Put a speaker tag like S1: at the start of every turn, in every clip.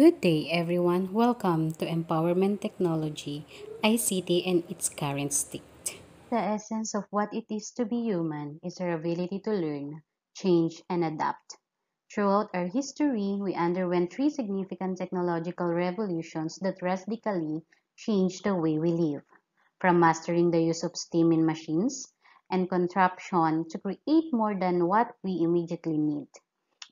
S1: Good day, everyone. Welcome to Empowerment Technology, ICT, and its current state.
S2: The essence of what it is to be human is our ability to learn, change, and adapt. Throughout our history, we underwent three significant technological revolutions that radically changed the way we live. From mastering the use of steam in machines and contraption to create more than what we immediately need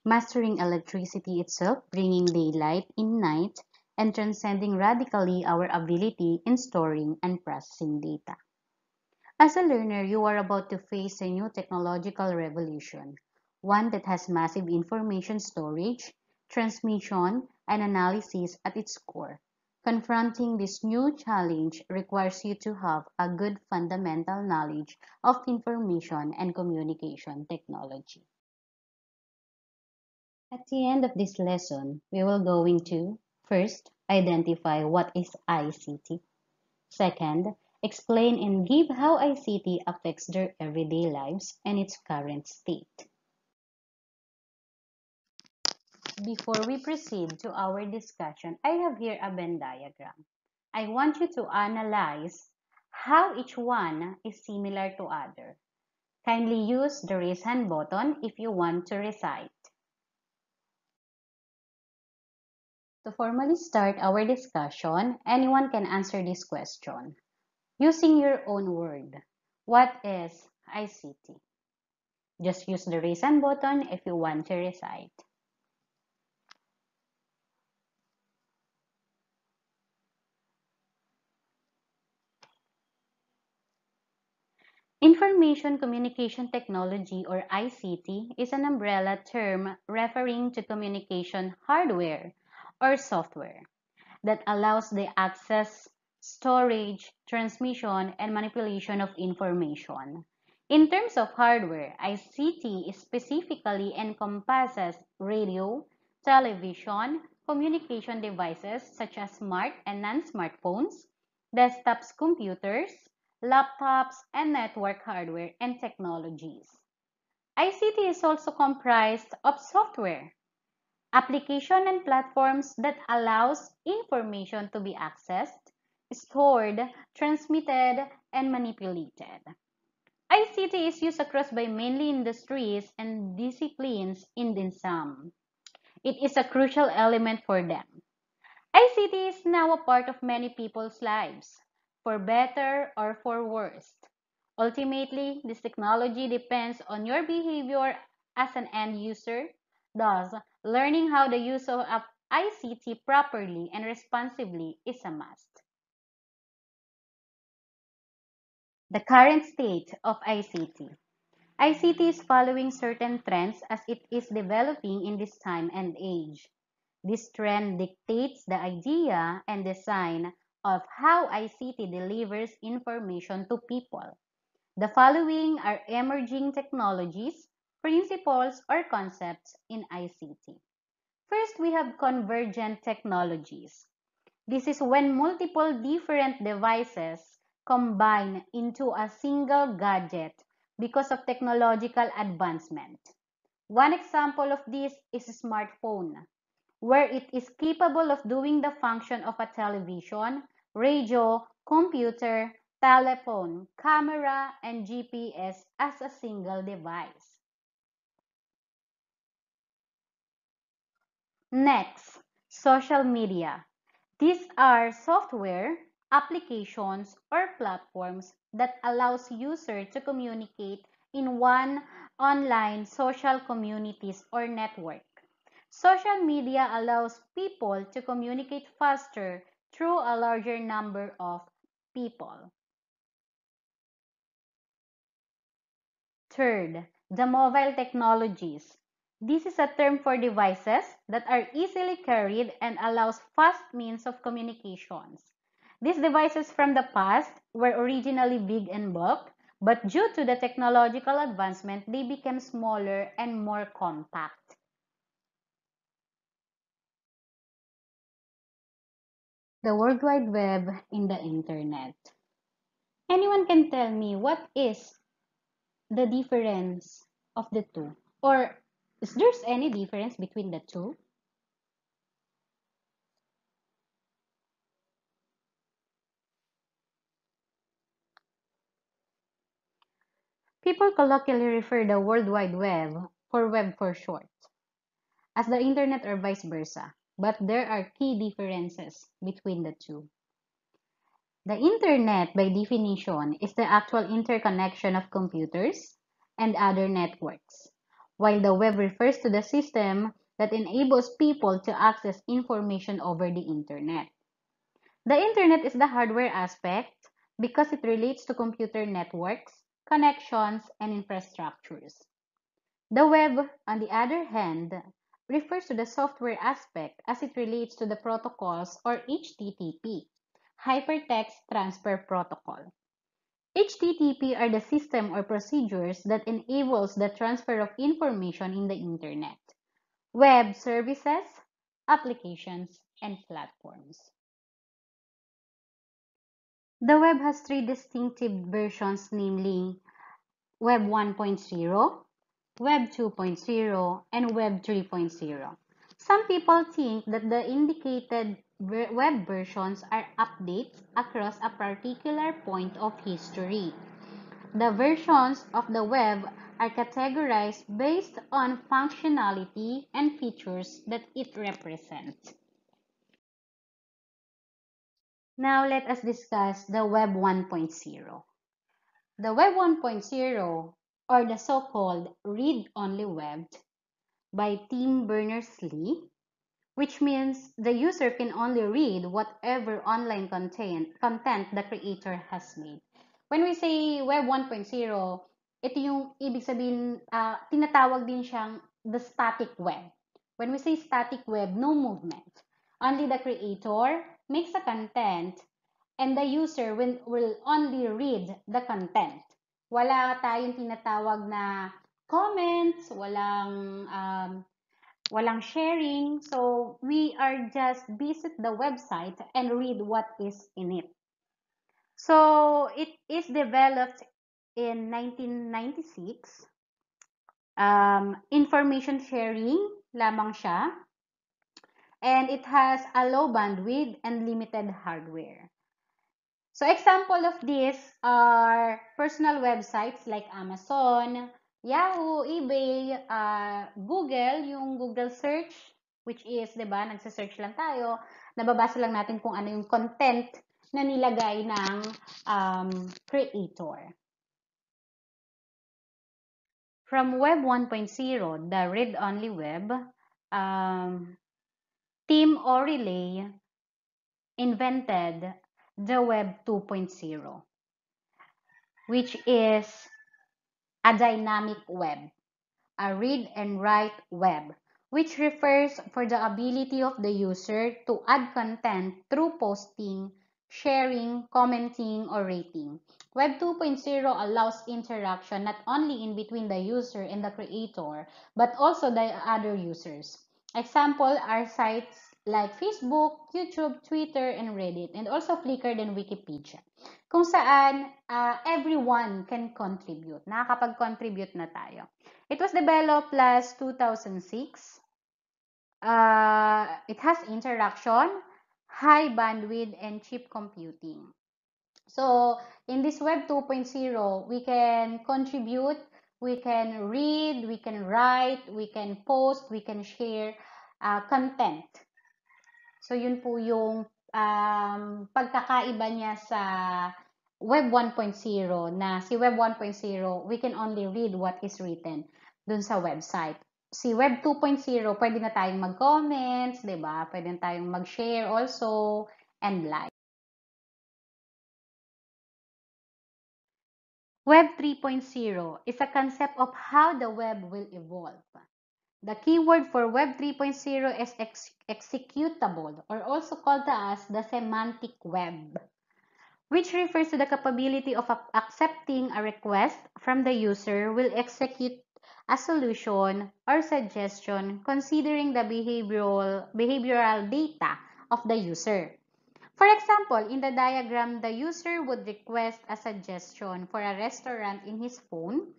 S2: mastering electricity itself, bringing daylight in night, and transcending radically our ability in storing and processing data. As a learner, you are about to face a new technological revolution, one that has massive information storage, transmission, and analysis at its core. Confronting this new challenge requires you to have a good fundamental knowledge of information and communication technology. At the end of this lesson, we will going to first identify what is ICT. Second, explain and give how ICT affects their everyday lives and its current state. Before we proceed to our discussion, I have here a Venn diagram. I want you to analyze how each one is similar to other. Kindly use the raise hand button if you want to recite. To formally start our discussion, anyone can answer this question. Using your own word, what is ICT? Just use the raise hand button if you want to recite. Information Communication Technology or ICT is an umbrella term referring to communication hardware or software that allows the access, storage, transmission, and manipulation of information. In terms of hardware, ICT specifically encompasses radio, television, communication devices such as smart and non-smartphones, desktops computers, laptops, and network hardware and technologies. ICT is also comprised of software, application and platforms that allows information to be accessed, stored, transmitted, and manipulated. ICT is used across by mainly industries and disciplines in some. It is a crucial element for them. ICT is now a part of many people's lives, for better or for worse. Ultimately, this technology depends on your behavior as an end user. Thus, learning how the use of ICT properly and responsibly is a must. The current state of ICT. ICT is following certain trends as it is developing in this time and age. This trend dictates the idea and design of how ICT delivers information to people. The following are emerging technologies principles or concepts in ICT. First, we have convergent technologies. This is when multiple different devices combine into a single gadget because of technological advancement. One example of this is a smartphone, where it is capable of doing the function of a television, radio, computer, telephone, camera, and GPS as a single device. Next, social media. These are software, applications, or platforms that allows users to communicate in one online social communities or network. Social media allows people to communicate faster through a larger number of people. Third, the mobile technologies. This is a term for devices that are easily carried and allows fast means of communications. These devices from the past were originally big and bulk, but due to the technological advancement, they became smaller and more compact. The World Wide Web in the Internet. Anyone can tell me what is the difference of the two? Or is there any difference between the two? People colloquially refer the World Wide Web, for Web for short, as the Internet or vice versa, but there are key differences between the two. The Internet, by definition, is the actual interconnection of computers and other networks while the web refers to the system that enables people to access information over the internet. The internet is the hardware aspect because it relates to computer networks, connections, and infrastructures. The web, on the other hand, refers to the software aspect as it relates to the protocols or HTTP, Hypertext Transfer Protocol. HTTP are the system or procedures that enables the transfer of information in the internet, web services, applications, and platforms. The web has three distinctive versions, namely Web 1.0, Web 2.0, and Web 3.0. Some people think that the indicated web versions are updates across a particular point of history. The versions of the web are categorized based on functionality and features that it represents. Now let us discuss the Web 1.0. The Web 1.0, or the so-called read-only web by Tim Berners-Lee, which means the user can only read whatever online content, content the creator has made. When we say Web 1.0, ito yung ibig sabihin, uh, tinatawag din siyang the static web. When we say static web, no movement. Only the creator makes a content and the user will only read the content. Wala tayong tinatawag na comments, walang um, walang sharing. So we are just visit the website and read what is in it. So it is developed in 1996. Um, information sharing lamang siya and it has a low bandwidth and limited hardware. So example of this are personal websites like Amazon, Yahoo, eBay, uh, Google, yung Google search, which is, di ba, nagsa-search lang tayo, nababasa lang natin kung ano yung content na nilagay ng um, creator. From Web 1.0, the read-only web, um, Tim O'Reilly invented the Web 2.0, which is a dynamic web, a read and write web, which refers for the ability of the user to add content through posting, sharing, commenting, or rating. Web 2.0 allows interaction not only in between the user and the creator, but also the other users. Example are sites like Facebook, YouTube, Twitter, and Reddit, and also Flickr and Wikipedia. Kung saan uh, everyone can contribute. Nakakapag-contribute na tayo. It was developed last 2006. Uh, it has interaction, high bandwidth, and cheap computing. So, in this Web 2.0, we can contribute we can read, we can write, we can post, we can share uh, content. So, yun po yung um, pagkakaiba niya sa Web 1.0 na si Web 1.0, we can only read what is written dun sa website. Si Web 2.0, pwede na tayong mag-comments, di ba? Pwede na tayong mag-share also, and like. Web 3.0 is a concept of how the web will evolve. The keyword for Web 3.0 is ex executable or also called as the semantic web, which refers to the capability of accepting a request from the user will execute a solution or suggestion considering the behavioral, behavioral data of the user. For example, in the diagram, the user would request a suggestion for a restaurant in his phone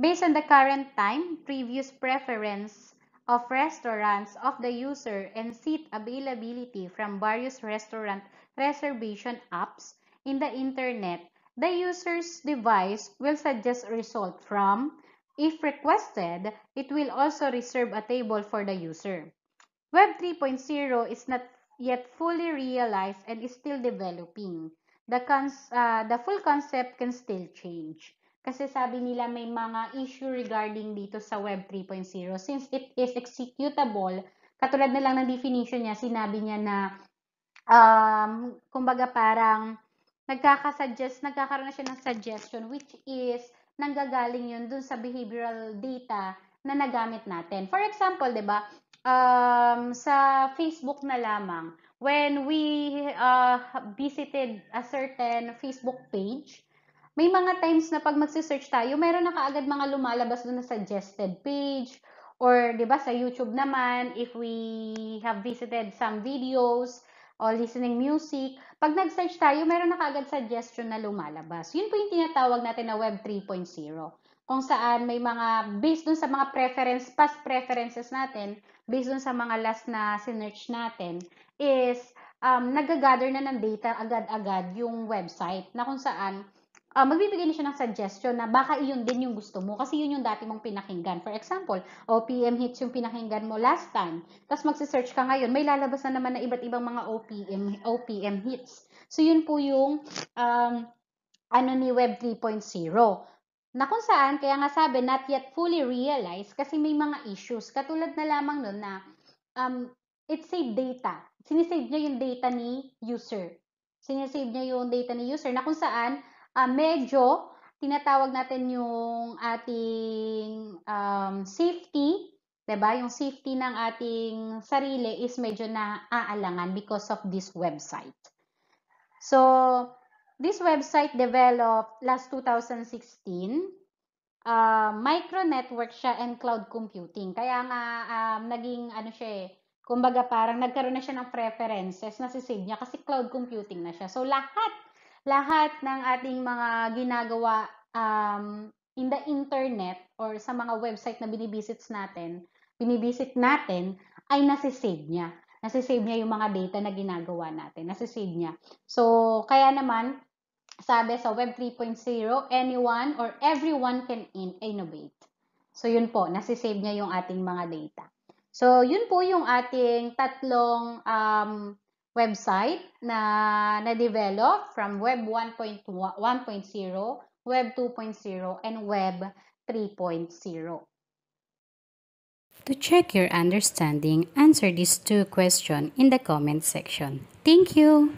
S2: based on the current time, previous preference of restaurants of the user, and seat availability from various restaurant reservation apps in the internet, the user's device will suggest result from. If requested, it will also reserve a table for the user. Web 3.0 is not yet fully realized and is still developing. The, uh, the full concept can still change. Kasi sabi nila may mga issue regarding dito sa Web 3.0 since it is executable. Katulad na lang ng definition niya, sinabi niya na um, kumbaga parang nagkakasuggest, nagkakaroon na siya ng suggestion which is nanggagaling yun dun sa behavioral data na nagamit natin. For example, 'di ba? Um, sa Facebook na lamang, when we uh, visited a certain Facebook page, may mga times na pag magse-search tayo, meron na kaagad mga lumalabas doon na suggested page or 'di ba sa YouTube naman if we have visited some videos or listening music, pag nag-search tayo, meron na kaagad suggestion na lumalabas. Yun po yung tinatawag natin na Web 3.0. Kung saan may mga, based dun sa mga preference, past preferences natin, based dun sa mga last na sinearch natin, is um, nag-gather na ng data agad-agad yung website na kung saan uh, magbibigay na siya ng suggestion na baka iyon din yung gusto mo kasi yun yung dati mong pinakinggan. For example, OPM hits yung pinakinggan mo last time. Tapos magse-search ka ngayon, may lalabas na naman na iba't ibang mga OPM, OPM hits. So yun po yung um, ano ni Web 3.0 na kung saan, kaya nga sabi, not yet fully realized kasi may mga issues. Katulad na lamang nun na um, it save data. Sinisave niya yung data ni user. Sinisave niya yung data ni user na kung saan uh, medyo tinatawag natin yung ating um, safety, 'di ba? Yung safety ng ating sarili is medyo naaalangan because of this website. So, this website developed last 2016. Uh, micro network siya and cloud computing. Kaya nga um, naging ano siya eh, kumbaga parang nagkaroon na siya ng preferences na si save niya kasi cloud computing na siya. So lahat lahat ng ating mga ginagawa um, in the internet or sa mga website na binivisits natin, binivisit natin, ay nasisave niya. Nasisave niya yung mga data na ginagawa natin. Nasisave niya. So, kaya naman, sabi sa Web 3.0, anyone or everyone can in innovate. So, yun po, nasisave niya yung ating mga data. So, yun po yung ating tatlong um, website na na-develop from Web 1.1.0, Web 2.0, and Web 3.0.
S1: To check your understanding, answer these two questions in the comment section. Thank you!